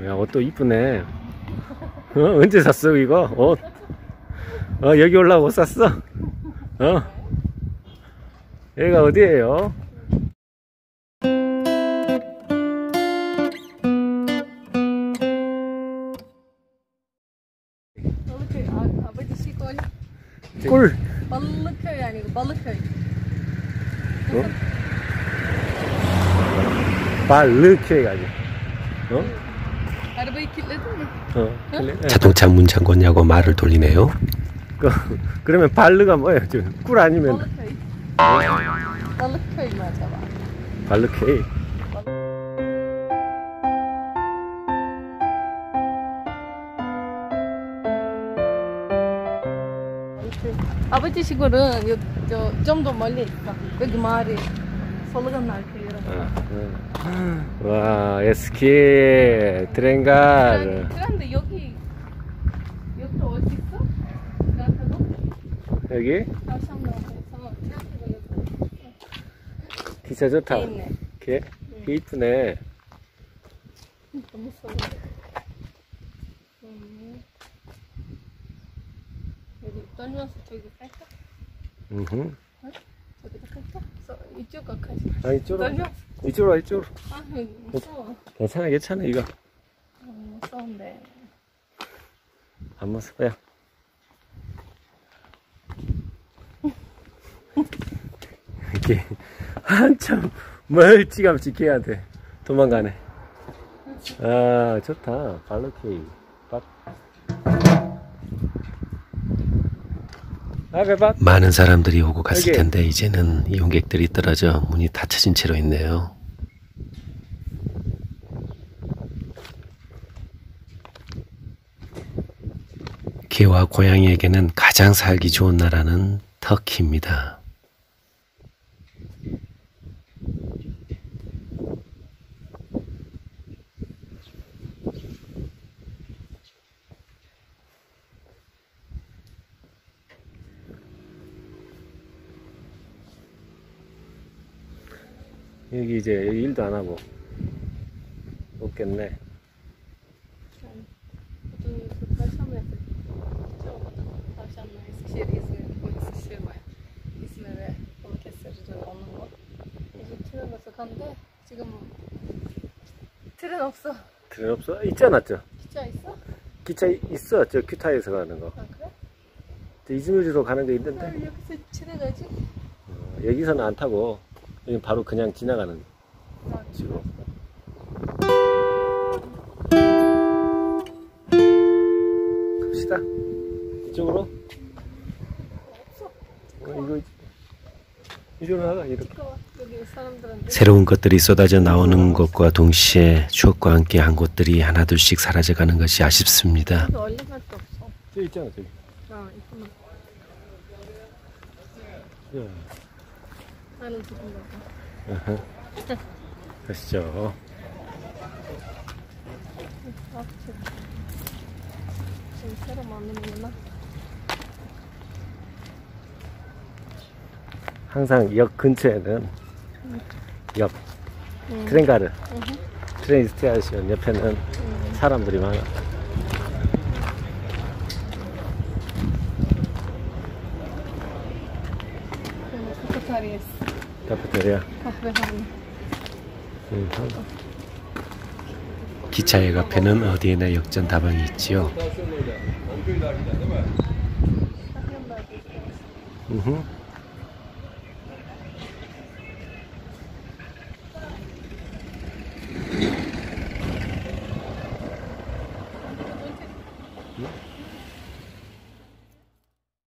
야, 옷도 이쁘네. 어? 언제 샀어, 이거? 옷? 어, 여기 올라오고 샀어? 어? 여기가 어디예요? 시골. 꿀! Balıköy 아니고 Balıköy. 어? 발르케 해가지고. 어? Arabayı kilitledin mi? 어. 그래? 예. 자동차 문 잠궜냐고 말을 돌리네요. 그, 그러면 발르가 뭐예요? 지금 꿀 아니면 Balıköy. Balıköy mü acaba? 발르케. 바lıköy. 아버지 시골은 좀더 멀리 있어. 거기 마을이 어, 어. 와, 에스키, 트렌갈. 그런데 여기 여기 어디 있어? 나한테도? 여기 기차 좋다. 개 이쁘네. 너무. 음. 여기 떨면서 저기 갈까? 음흠. 저기도 갈까? 저 이쪽 가까이. 아, 이쪽으로. 떨면서. 이쪽으로, 와, 이쪽으로. 아 여기 무서워. 괜찮아, 괜찮아, 이거. 음, 무서운데. 안 무서워요. 이렇게 한참 멀찌감치 걔한테 도망가네. 아, 좋다. 발로케이. 밭. 많은 사람들이 오고 갔을. 텐데 이제는 이용객들이 떨어져 문이 닫혀진 채로 있네요. 개와 고양이에게는 가장 살기 좋은 나라는 터키입니다. 여기 이제 여기 일도 안 하고 없겠네. train 없어. 그래 없어? 있지 않았죠? 기차 있어? 기차 있어. 저 퀴타야에서 가는 거. 아 그래? 저 이즈미르로 가는 게 있는데 여기서 지나가지? 어, 여기서는 안 타고 바로 그냥 지나가는 아, 식으로. 갑시다. 이쪽으로. 어, 이거 이쪽으로 나가. 새로운 것들이 쏟아져 나오는 것과 동시에 추억과 함께 한 곳들이 하나둘씩 사라져가는 것이 아쉽습니다. 있잖아 나는 지금 봐. 어허. 가시죠. 아, 지금. 새로 만드는구나. 항상 역 근처에는 역 음. tren gar. train station 옆에는 음. 사람들이 많아. 음, 카페테리아. kahvehane. 음, 기차역 앞에는 어디에나 역전 다방이 있지요. 음흠.